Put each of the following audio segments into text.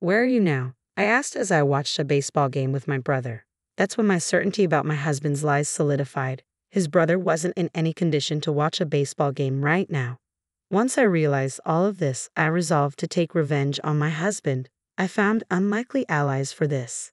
Where are you now? I asked as I watched a baseball game with my brother. That's when my certainty about my husband's lies solidified. His brother wasn't in any condition to watch a baseball game right now. Once I realized all of this, I resolved to take revenge on my husband. I found unlikely allies for this.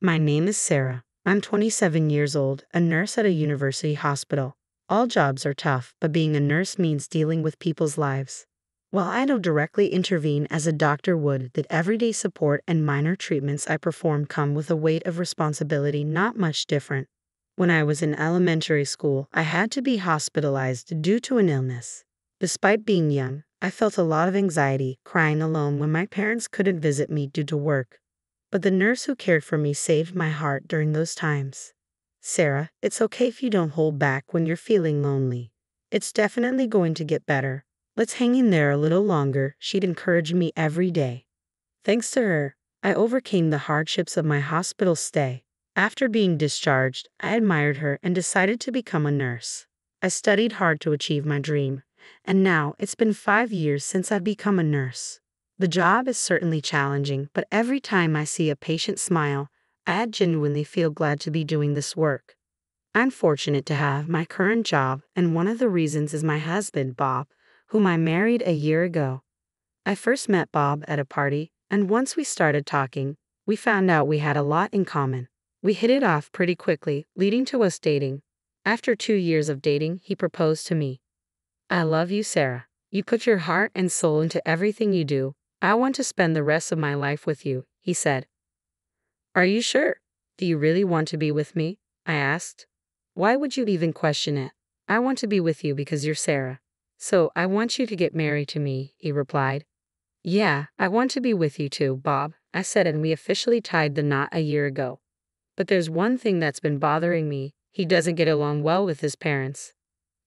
My name is Sarah. I'm 27 years old, a nurse at a university hospital. All jobs are tough, but being a nurse means dealing with people's lives. While I don't directly intervene as a doctor would, the everyday support and minor treatments I perform come with a weight of responsibility not much different. When I was in elementary school, I had to be hospitalized due to an illness. Despite being young, I felt a lot of anxiety, crying alone when my parents couldn't visit me due to work. But the nurse who cared for me saved my heart during those times. Sarah, it's okay if you don't hold back when you're feeling lonely. It's definitely going to get better. Let's hang in there a little longer, she'd encourage me every day. Thanks to her, I overcame the hardships of my hospital stay. After being discharged, I admired her and decided to become a nurse. I studied hard to achieve my dream, and now it's been five years since I've become a nurse. The job is certainly challenging, but every time I see a patient smile, I genuinely feel glad to be doing this work. I'm fortunate to have my current job, and one of the reasons is my husband, Bob, whom I married a year ago. I first met Bob at a party, and once we started talking, we found out we had a lot in common. We hit it off pretty quickly, leading to us dating. After two years of dating, he proposed to me. I love you, Sarah. You put your heart and soul into everything you do. I want to spend the rest of my life with you, he said. Are you sure? Do you really want to be with me? I asked. Why would you even question it? I want to be with you because you're Sarah. So I want you to get married to me, he replied. Yeah, I want to be with you too, Bob, I said, and we officially tied the knot a year ago. But there's one thing that's been bothering me he doesn't get along well with his parents.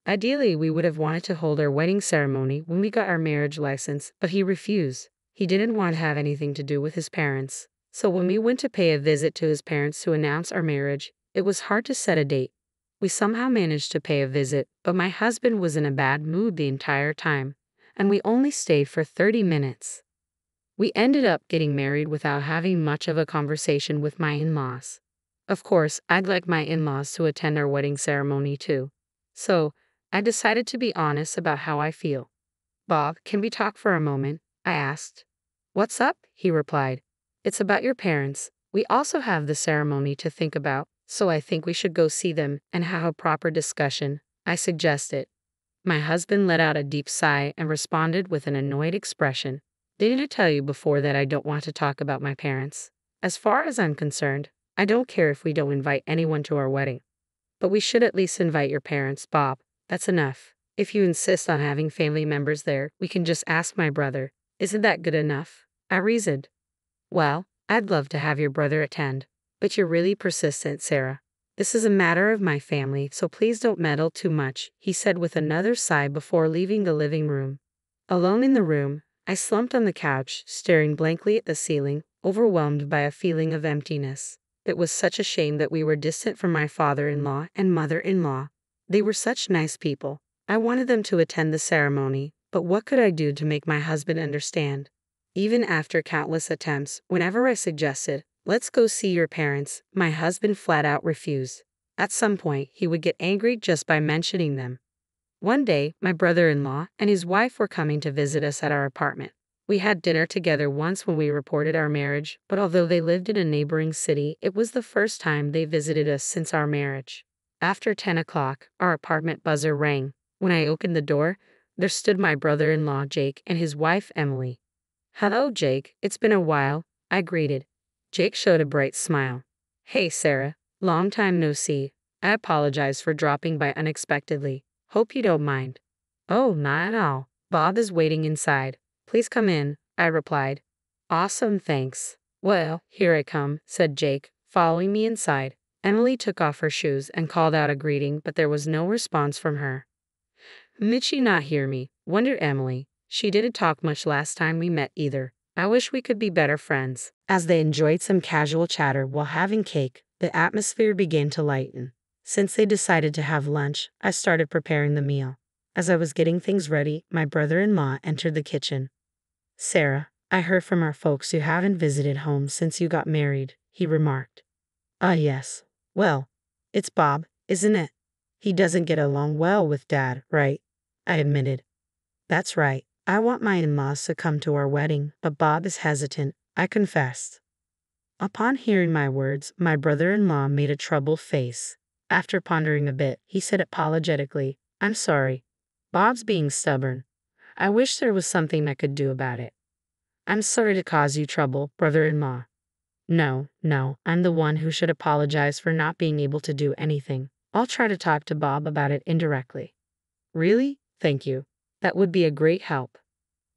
Ideally, we would have wanted to hold our wedding ceremony when we got our marriage license, but he refused. He didn't want to have anything to do with his parents. So when we went to pay a visit to his parents to announce our marriage, it was hard to set a date. We somehow managed to pay a visit, but my husband was in a bad mood the entire time, and we only stayed for 30 minutes. We ended up getting married without having much of a conversation with my in laws. Of course, I'd like my in laws to attend our wedding ceremony too. So, I decided to be honest about how I feel. Bob, can we talk for a moment? I asked. What's up? He replied. It's about your parents. We also have the ceremony to think about, so I think we should go see them and have a proper discussion, I suggested. My husband let out a deep sigh and responded with an annoyed expression. Didn't I tell you before that I don't want to talk about my parents? As far as I'm concerned, I don't care if we don't invite anyone to our wedding. But we should at least invite your parents, Bob. That's enough. If you insist on having family members there, we can just ask my brother. Isn't that good enough? I reasoned. Well, I'd love to have your brother attend. But you're really persistent, Sarah. This is a matter of my family, so please don't meddle too much, he said with another sigh before leaving the living room. Alone in the room, I slumped on the couch, staring blankly at the ceiling, overwhelmed by a feeling of emptiness. It was such a shame that we were distant from my father in law and mother in law. They were such nice people. I wanted them to attend the ceremony, but what could I do to make my husband understand? Even after countless attempts, whenever I suggested, Let's go see your parents. My husband flat out refused. At some point, he would get angry just by mentioning them. One day, my brother in law and his wife were coming to visit us at our apartment. We had dinner together once when we reported our marriage, but although they lived in a neighboring city, it was the first time they visited us since our marriage. After 10 o'clock, our apartment buzzer rang. When I opened the door, there stood my brother in law, Jake, and his wife, Emily. Hello, Jake. It's been a while, I greeted. Jake showed a bright smile. Hey, Sarah. Long time no see. I apologize for dropping by unexpectedly. Hope you don't mind. Oh, not at all. Bob is waiting inside. Please come in, I replied. Awesome, thanks. Well, here I come, said Jake, following me inside. Emily took off her shoes and called out a greeting, but there was no response from her. Mitchie not hear me, wondered Emily. She didn't talk much last time we met either. I wish we could be better friends. As they enjoyed some casual chatter while having cake, the atmosphere began to lighten. Since they decided to have lunch, I started preparing the meal. As I was getting things ready, my brother in law entered the kitchen. Sarah, I heard from our folks you haven't visited home since you got married, he remarked. Ah, yes. Well, it's Bob, isn't it? He doesn't get along well with Dad, right? I admitted. That's right. I want my in laws to come to our wedding, but Bob is hesitant, I confess. Upon hearing my words, my brother in law made a troubled face. After pondering a bit, he said apologetically, I'm sorry. Bob's being stubborn. I wish there was something I could do about it. I'm sorry to cause you trouble, brother in law. No, no, I'm the one who should apologize for not being able to do anything. I'll try to talk to Bob about it indirectly. Really? Thank you. That would be a great help.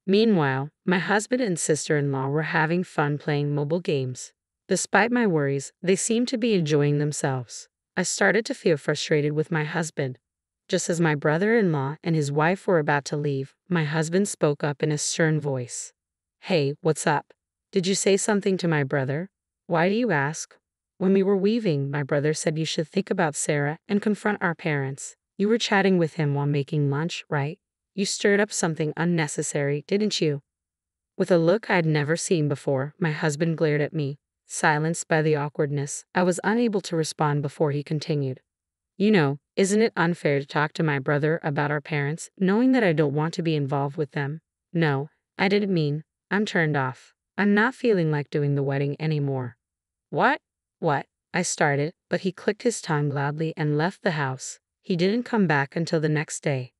Meanwhile, my husband and sister in law were having fun playing mobile games. Despite my worries, they seemed to be enjoying themselves. I started to feel frustrated with my husband. Just as my brother in law and his wife were about to leave, my husband spoke up in a stern voice. Hey, what's up? Did you say something to my brother? Why do you ask? When we were weaving, my brother said you should think about Sarah and confront our parents. You were chatting with him while making lunch, right? You stirred up something unnecessary, didn't you? With a look I'd never seen before, my husband glared at me. Silenced by the awkwardness, I was unable to respond before he continued. You know, isn't it unfair to talk to my brother about our parents, knowing that I don't want to be involved with them? No, I didn't mean. I'm turned off. I'm not feeling like doing the wedding anymore. What? What? I started, but he clicked his tongue loudly and left the house. He didn't come back until the next day.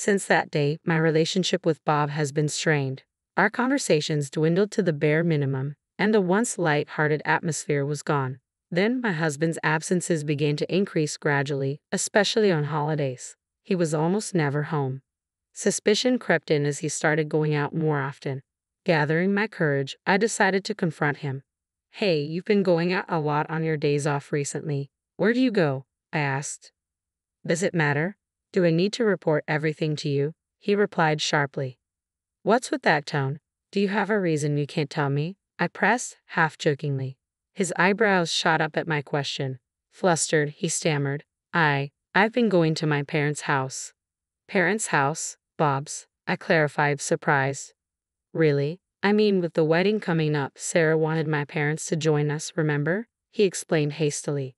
Since that day, my relationship with Bob has been strained. Our conversations dwindled to the bare minimum, and the once light hearted atmosphere was gone. Then my husband's absences began to increase gradually, especially on holidays. He was almost never home. Suspicion crept in as he started going out more often. Gathering my courage, I decided to confront him. Hey, you've been going out a lot on your days off recently. Where do you go? I asked. Does it matter? Do I need to report everything to you? He replied sharply. What's with that tone? Do you have a reason you can't tell me? I pressed, half jokingly. His eyebrows shot up at my question. Flustered, he stammered, I, I've been going to my parents' house. Parents' house? Bob's, I clarified, surprised. Really? I mean, with the wedding coming up, Sarah wanted my parents to join us, remember? He explained hastily.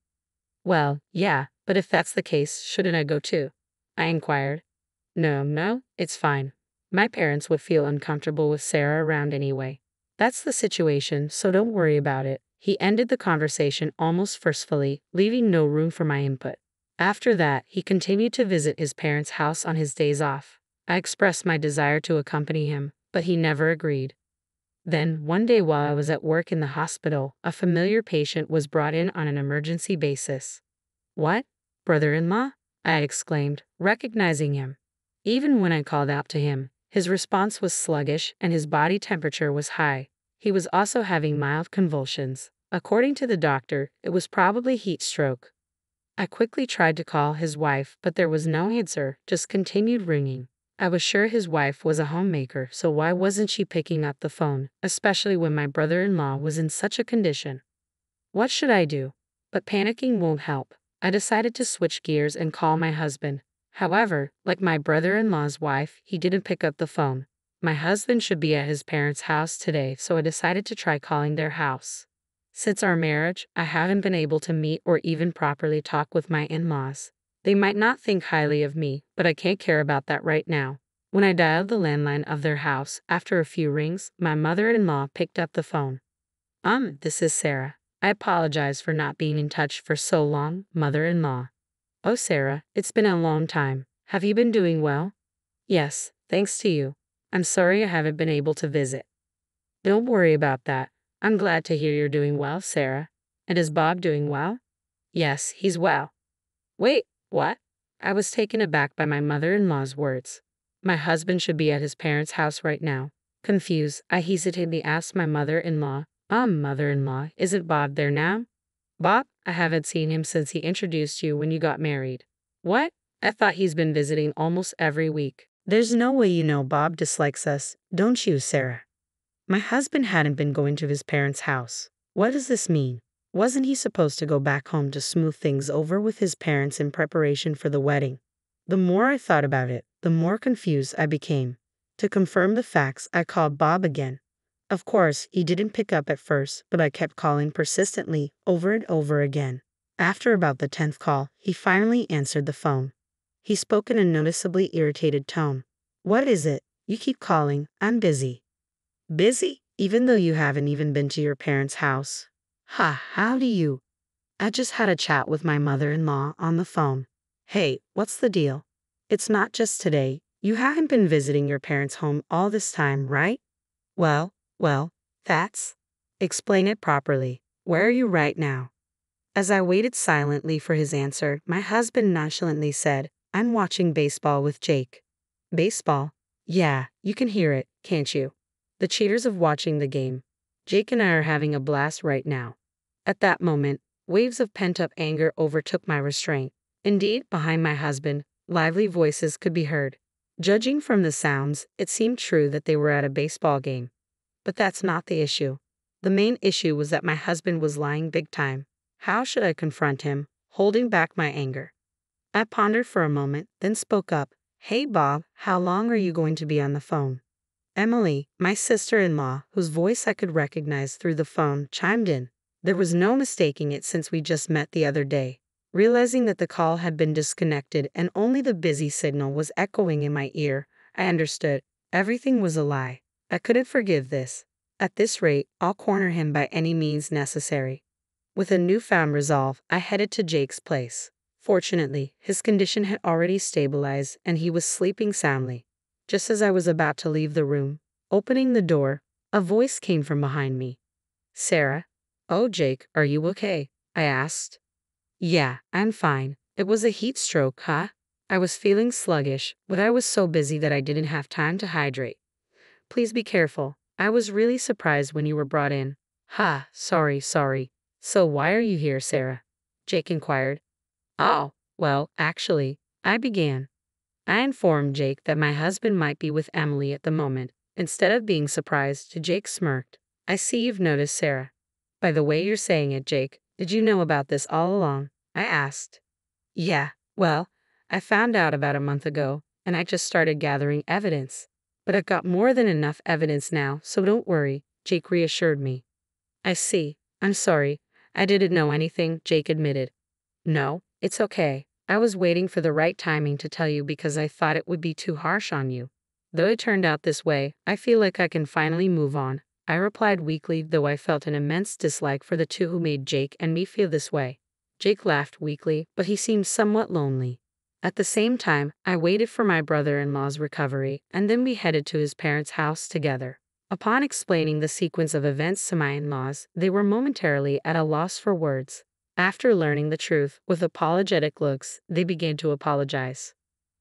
Well, yeah, but if that's the case, shouldn't I go too? I inquired. No, no, it's fine. My parents would feel uncomfortable with Sarah around anyway. That's the situation, so don't worry about it. He ended the conversation almost forcefully, leaving no room for my input. After that, he continued to visit his parents' house on his days off. I expressed my desire to accompany him, but he never agreed. Then, one day while I was at work in the hospital, a familiar patient was brought in on an emergency basis. What? Brother in law? I exclaimed, recognizing him. Even when I called out to him, his response was sluggish and his body temperature was high. He was also having mild convulsions. According to the doctor, it was probably heat stroke. I quickly tried to call his wife, but there was no answer, just continued ringing. I was sure his wife was a homemaker, so why wasn't she picking up the phone, especially when my brother in law was in such a condition? What should I do? But panicking won't help. I decided to switch gears and call my husband. However, like my brother in law's wife, he didn't pick up the phone. My husband should be at his parents' house today, so I decided to try calling their house. Since our marriage, I haven't been able to meet or even properly talk with my in laws. They might not think highly of me, but I can't care about that right now. When I dialed the landline of their house, after a few rings, my mother in law picked up the phone. Um, this is Sarah. I apologize for not being in touch for so long, mother in law. Oh, Sarah, it's been a long time. Have you been doing well? Yes, thanks to you. I'm sorry I haven't been able to visit. Don't worry about that. I'm glad to hear you're doing well, Sarah. And is Bob doing well? Yes, he's well. Wait, what? I was taken aback by my mother in law's words. My husband should be at his parents' house right now. Confused, I hesitantly asked my mother in law, Um, mother in law, isn't Bob there now? Bob? I haven't seen him since he introduced you when you got married. What? I thought he's been visiting almost every week. There's no way you know Bob dislikes us, don't you, Sarah? My husband hadn't been going to his parents' house. What does this mean? Wasn't he supposed to go back home to smooth things over with his parents in preparation for the wedding? The more I thought about it, the more confused I became. To confirm the facts, I called Bob again. Of course, he didn't pick up at first, but I kept calling persistently over and over again. After about the tenth call, he finally answered the phone. He spoke in a noticeably irritated tone. What is it? You keep calling. I'm busy. Busy? Even though you haven't even been to your parents' house. Ha, how do you? I just had a chat with my mother in law on the phone. Hey, what's the deal? It's not just today. You haven't been visiting your parents' home all this time, right? Well, well, that's. Explain it properly. Where are you right now? As I waited silently for his answer, my husband nonchalantly said, I'm watching baseball with Jake. Baseball? Yeah, you can hear it, can't you? The cheaters of watching the game. Jake and I are having a blast right now. At that moment, waves of pent up anger overtook my restraint. Indeed, behind my husband, lively voices could be heard. Judging from the sounds, it seemed true that they were at a baseball game. But that's not the issue. The main issue was that my husband was lying big time. How should I confront him, holding back my anger? I pondered for a moment, then spoke up. Hey, Bob, how long are you going to be on the phone? Emily, my sister in law, whose voice I could recognize through the phone, chimed in. There was no mistaking it since we just met the other day. Realizing that the call had been disconnected and only the busy signal was echoing in my ear, I understood. Everything was a lie. I couldn't forgive this. At this rate, I'll corner him by any means necessary. With a newfound resolve, I headed to Jake's place. Fortunately, his condition had already stabilized and he was sleeping soundly. Just as I was about to leave the room, opening the door, a voice came from behind me. Sarah? Oh, Jake, are you okay? I asked. Yeah, I'm fine. It was a heat stroke, huh? I was feeling sluggish, but I was so busy that I didn't have time to hydrate. Please be careful. I was really surprised when you were brought in. Ha, sorry, sorry. So why are you here, Sarah? Jake inquired. Oh, well, actually, I began. I informed Jake that my husband might be with Emily at the moment. Instead of being surprised, Jake smirked. I see you've noticed Sarah. By the way you're saying it, Jake, did you know about this all along? I asked. Yeah, well, I found out about a month ago, and I just started gathering evidence. But I've got more than enough evidence now, so don't worry, Jake reassured me. I see. I'm sorry. I didn't know anything, Jake admitted. No, it's okay. I was waiting for the right timing to tell you because I thought it would be too harsh on you. Though it turned out this way, I feel like I can finally move on. I replied weakly, though I felt an immense dislike for the two who made Jake and me feel this way. Jake laughed weakly, but he seemed somewhat lonely. At the same time, I waited for my brother in law's recovery, and then we headed to his parents' house together. Upon explaining the sequence of events to my in laws, they were momentarily at a loss for words. After learning the truth, with apologetic looks, they began to apologize.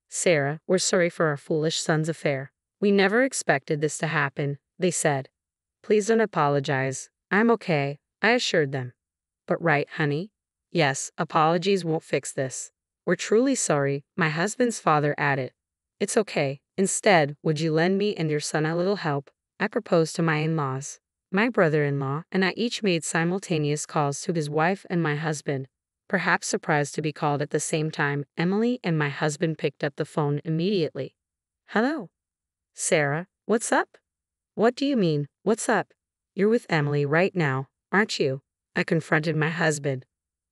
Sarah, we're sorry for our foolish son's affair. We never expected this to happen, they said. Please don't apologize. I'm okay, I assured them. But right, honey? Yes, apologies won't fix this. We're truly sorry, my husband's father added. It's okay. Instead, would you lend me and your son a little help? I proposed to my in laws. My brother in law and I each made simultaneous calls to his wife and my husband. Perhaps surprised to be called at the same time, Emily and my husband picked up the phone immediately. Hello. Sarah, what's up? What do you mean, what's up? You're with Emily right now, aren't you? I confronted my husband.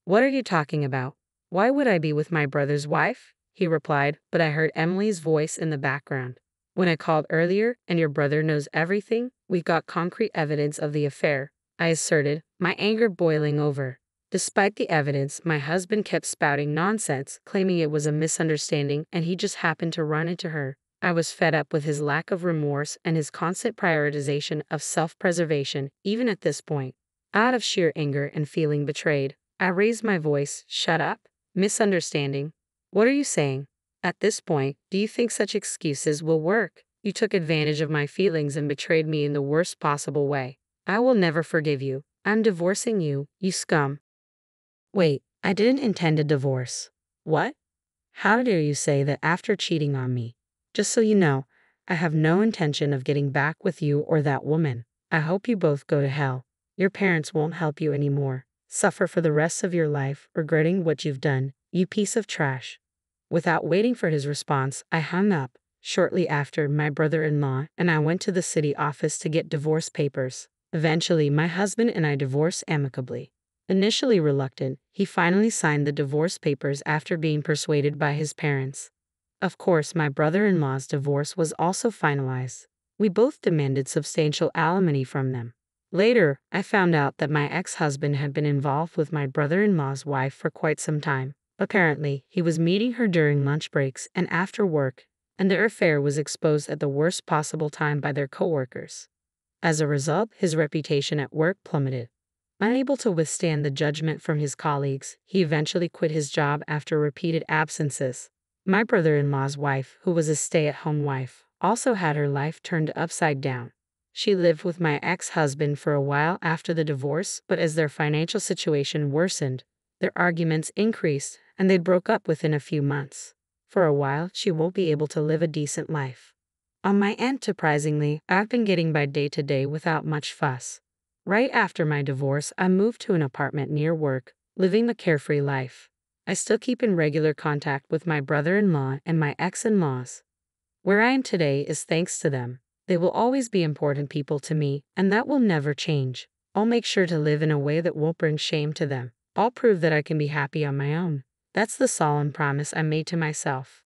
What are you talking about? Why would I be with my brother's wife? He replied, but I heard Emily's voice in the background. When I called earlier and your brother knows everything, we've got concrete evidence of the affair, I asserted, my anger boiling over. Despite the evidence, my husband kept spouting nonsense, claiming it was a misunderstanding and he just happened to run into her. I was fed up with his lack of remorse and his constant prioritization of self preservation, even at this point. Out of sheer anger and feeling betrayed, I raised my voice Shut up. Misunderstanding. What are you saying? At this point, do you think such excuses will work? You took advantage of my feelings and betrayed me in the worst possible way. I will never forgive you. I'm divorcing you, you scum. Wait, I didn't intend a divorce. What? How dare you say that after cheating on me? Just so you know, I have no intention of getting back with you or that woman. I hope you both go to hell. Your parents won't help you anymore. Suffer for the rest of your life, regretting what you've done, you piece of trash. Without waiting for his response, I hung up. Shortly after, my brother in law and I went to the city office to get divorce papers. Eventually, my husband and I divorced amicably. Initially reluctant, he finally signed the divorce papers after being persuaded by his parents. Of course, my brother in law's divorce was also finalized. We both demanded substantial alimony from them. Later, I found out that my ex husband had been involved with my brother in law's wife for quite some time. Apparently, he was meeting her during lunch breaks and after work, and their affair was exposed at the worst possible time by their coworkers. As a result, his reputation at work plummeted. Unable to withstand the judgment from his colleagues, he eventually quit his job after repeated absences. My brother in law's wife, who was a stay at home wife, also had her life turned upside down. She lived with my ex husband for a while after the divorce, but as their financial situation worsened, their arguments increased and they broke up within a few months. For a while, she won't be able to live a decent life. On my end, surprisingly, I've been getting by day to day without much fuss. Right after my divorce, I moved to an apartment near work, living the carefree life. I still keep in regular contact with my brother in law and my ex in laws. Where I am today is thanks to them. They will always be important people to me, and that will never change. I'll make sure to live in a way that won't bring shame to them. I'll prove that I can be happy on my own. That's the solemn promise I made to myself.